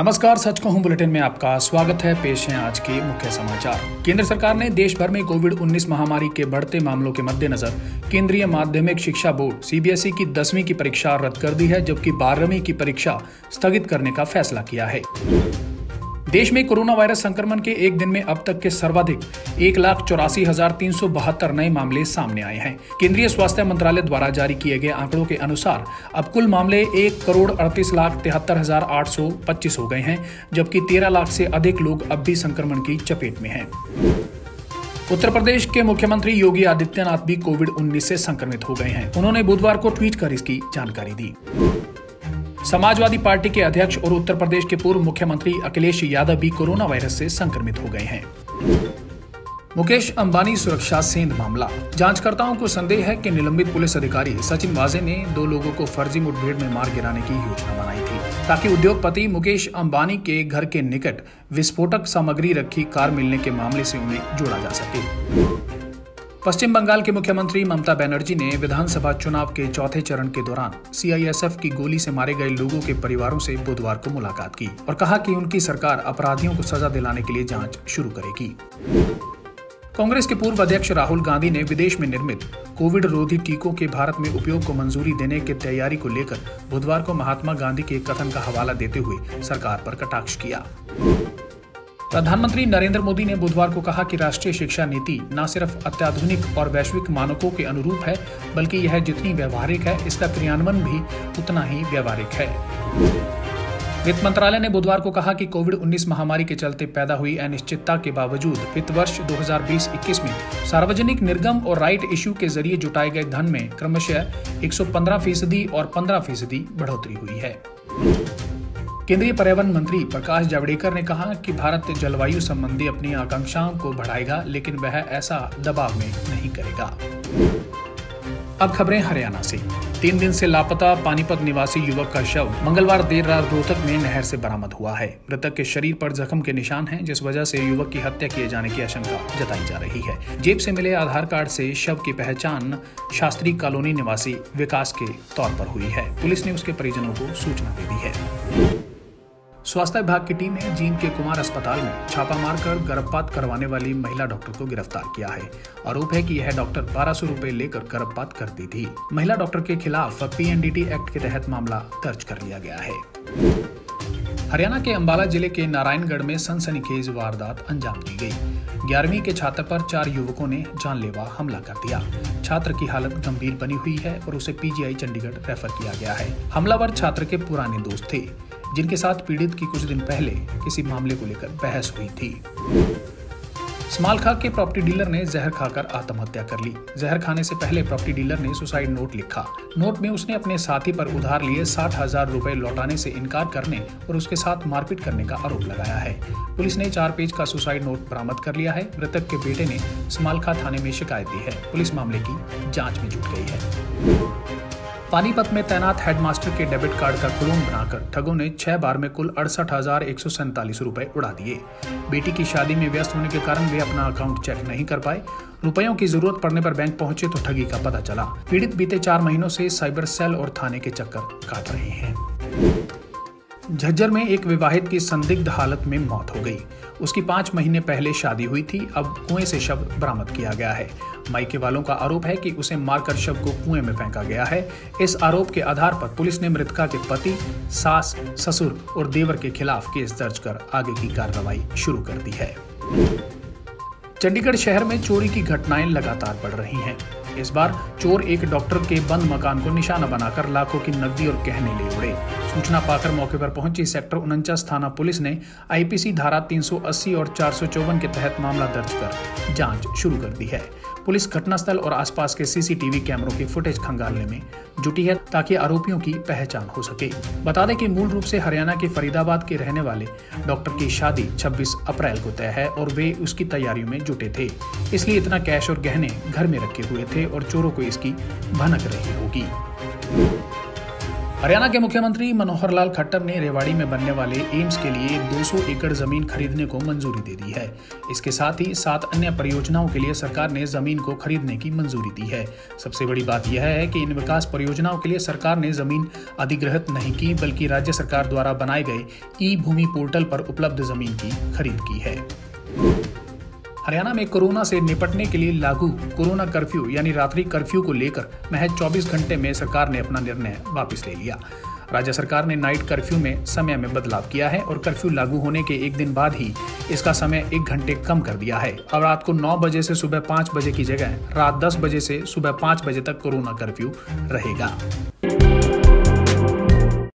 नमस्कार, सच को हूँ बुलेटिन में आपका स्वागत है। पेश है आज के मुख्य समाचार। केंद्र सरकार ने देश भर में कोविड 19 महामारी के बढ़ते मामलों के मद्देनजर केंद्रीय माध्यमिक शिक्षा बोर्ड, सीबीएसई की दसवीं की परीक्षा रद्द कर दी है, जबकि बारहवीं की परीक्षा स्थगित करने का फैसला किया है। देश में कोरोना वायरस संक्रमण के एक दिन में अब तक के सर्वाधिक एक लाख चौरासी हज़ार तीन सौ बहत्तर नए मामले सामने आए हैं। केंद्रीय स्वास्थ्य मंत्रालय द्वारा जारी किए गए आंकड़ों के अनुसार अब कुल मामले एक करोड़ अड़तीस लाख तिहत्तर हज़ार आठ सौ पच्चीस हो गए हैं, जबकि तेरह लाख से अधिक लोग अब भी संक्रमण की चपेट में हैं। उत्तर प्रदेश के मुख्यमंत्री योगी आदित्यनाथ भी कोविड 19 से संक्रमित हो गए हैं। उन्होंने बुधवार को ट्वीट कर इसकी जानकारी दी। समाजवादी पार्टी के अध्यक्ष और उत्तर प्रदेश के पूर्व मुख्यमंत्री अखिलेश यादव भी कोरोना वायरस से संक्रमित हो गए हैं। मुकेश अंबानी सुरक्षा सेंध मामला। जांचकर्ताओं को संदेह है कि निलंबित पुलिस अधिकारी सचिन वाजे ने दो लोगों को फर्जी मुठभेड़ में मार गिराने की योजना बनाई थी, ताकि उद्योगपति मुकेश अंबानी के घर के निकट विस्फोटक सामग्री रखी कार मिलने के मामले से उन्हें जोड़ा जा सके। पश्चिम बंगाल के मुख्यमंत्री ममता बनर्जी ने विधानसभा चुनाव के चौथे चरण के दौरान सीआईएसएफ की गोली से मारे गए लोगों के परिवारों से बुधवार को मुलाकात की और कहा कि उनकी सरकार अपराधियों को सजा दिलाने के लिए जाँच शुरू करेगी। कांग्रेस के पूर्व अध्यक्ष राहुल गांधी ने विदेश में निर्मित कोविड रोधी टीकों के भारत में उपयोग को मंजूरी देने की तैयारी को लेकर बुधवार को महात्मा गांधी के कथन का हवाला देते हुए सरकार पर कटाक्ष किया। प्रधानमंत्री नरेंद्र मोदी ने बुधवार को कहा कि राष्ट्रीय शिक्षा नीति न सिर्फ़ अत्याधुनिक और वैश्विक मानकों के अनुरूप है, बल्कि यह जितनी व्यवहारिक है, इसका क्रियान्वयन भी उतना ही व्यवहारिक है। वित्त मंत्रालय ने बुधवार को कहा कि कोविड 19 महामारी के चलते पैदा हुई अनिश्चितता के बावजूद वित्त वर्ष 2020-21 में सार्वजनिक निर्गम और राइट इश्यू के ज़रिए जुटाए गए धन में क्रमशः 115 फ़ीसदी और 15 फ़ीसदी बढ़ोतरी हुई है। केंद्रीय पर्यावरण मंत्री प्रकाश जावड़ेकर ने कहा कि भारत जलवायु संबंधी अपनी आकांक्षाओं को बढ़ाएगा, लेकिन वह ऐसा दबाव में नहीं करेगा। अब खबरें हरियाणा से। तीन दिन से लापता पानीपत निवासी युवक का शव मंगलवार देर रात रोहतक में नहर से बरामद हुआ है। मृतक के शरीर पर जख्म के निशान हैं, जिस वजह से युवक की हत्या किए जाने की आशंका जताई जा रही है। जेब से मिले आधार कार्ड से शव की पहचान शास्त्री कॉलोनी निवासी विकास के तौर पर हुई है। पुलिस ने उसके परिजनों को सूचना दे दी है। स्वास्थ्य विभाग की टीम ने जींद के कुमार अस्पताल में छापा मारकर गर्भपात करवाने वाली महिला डॉक्टर को गिरफ़्तार किया है। आरोप है कि यह डॉक्टर बारह सौ रूपए लेकर गर्भपात करती थी। महिला डॉक्टर के खिलाफ पीएनडीटी एक्ट के तहत मामला दर्ज कर लिया गया है। हरियाणा के अंबाला ज़िले के नारायणगढ़ में सनसनीखेज वारदात अंजाम दी गई। ग्यारहवीं के छात्र पर चार युवकों ने जानलेवा हमला कर दिया। छात्र की हालत गंभीर बनी हुई है और उसे पीजीआई चंडीगढ़ रेफर किया गया है। हमलावर छात्र के पुराने दोस्त थे। जिनके साथ पीड़ित की कुछ दिन पहले किसी मामले को लेकर बहस हुई थी। स्मालखा के प्रॉपर्टी डीलर ने जहर खाकर आत्महत्या कर ली। जहर खाने से पहले प्रॉपर्टी डीलर ने सुसाइड नोट लिखा। नोट में उसने अपने साथी पर उधार लिए साठ हज़ार रूपए लौटाने से इनकार करने और उसके साथ मारपीट करने का आरोप लगाया है। पुलिस ने चार पेज का सुसाइड नोट बरामद कर लिया है। मृतक के बेटे ने स्मालखा थाने में शिकायत दी है। पुलिस मामले की जाँच में जुट गई है। पानीपत में तैनात हेडमास्टर के डेबिट कार्ड का क्लोन बनाकर ठगों ने छह बार में कुल अड़सठ हज़ार एक सौ सैंतालीस रूपए उड़ा दिए। बेटी की शादी में व्यस्त होने के कारण वे अपना अकाउंट चेक नहीं कर पाए। रुपयों की ज़रूरत पड़ने पर बैंक पहुँचे तो ठगी का पता चला। पीड़ित बीते चार महीनों से साइबर सेल और थाने के चक्कर काट रहे हैं। झज्जर में एक विवाहित की संदिग्ध हालत में मौत हो गई। उसकी पाँच महीने पहले शादी हुई थी। अब कुएँ से शव बरामद किया गया है। माइके वालों का आरोप है कि उसे मारकर शव को कुएँ में फेंका गया है। इस आरोप के आधार पर पुलिस ने मृतका के पति, सास, ससुर और देवर के खिलाफ केस दर्ज कर आगे की कार्रवाई शुरू कर दी है। चंडीगढ़ शहर में चोरी की घटनाएँ लगातार बढ़ रही हैं। इस बार चोर एक डॉक्टर के बंद मकान को निशाना बनाकर लाखों की नकदी और गहने ले उड़े। सूचना पाकर मौके पर पहुँची सेक्टर उनचास थाना पुलिस ने आईपीसी धारा 380 और चार सौ चौवन के तहत मामला दर्ज कर जाँच शुरू कर दी है। पुलिस घटनास्थल और आसपास के सीसीटीवी कैमरों की फुटेज खंगालने में जुटी है ताकि आरोपियों की पहचान हो सके। बता दें कि मूल रूप से हरियाणा के फरीदाबाद के रहने वाले डॉक्टर की शादी 26 अप्रैल को तय है और वे उसकी तैयारियों में जुटे थे। इसलिए इतना कैश और गहने घर में रखे हुए थे और चोरों को इसकी भनक रही होगी। हरियाणा के मुख्यमंत्री मनोहर लाल खट्टर ने रेवाड़ी में बनने वाले एम्स के लिए 200 एकड़ ज़मीन खरीदने को मंजूरी दे दी है। इसके साथ ही सात अन्य परियोजनाओं के लिए सरकार ने ज़मीन को खरीदने की मंजूरी दी है। सबसे बड़ी बात यह है कि इन विकास परियोजनाओं के लिए सरकार ने ज़मीन अधिग्रहित नहीं की, बल्कि राज्य सरकार द्वारा बनाए गए ई भूमि पोर्टल पर उपलब्ध ज़मीन की खरीद की है। हरियाणा में कोरोना से निपटने के लिए लागू कोरोना कर्फ्यू, यानी रात्रि कर्फ्यू को लेकर महज 24 घंटे में सरकार ने अपना निर्णय वापस ले लिया। राज्य सरकार ने नाइट कर्फ्यू में समय में बदलाव किया है और कर्फ्यू लागू होने के एक दिन बाद ही इसका समय एक घंटे कम कर दिया है। अब रात को 9 बजे से सुबह 5 बजे की जगह, रात 10 बजे से सुबह 5 बजे तक कोरोना कर्फ्यू रहेगा।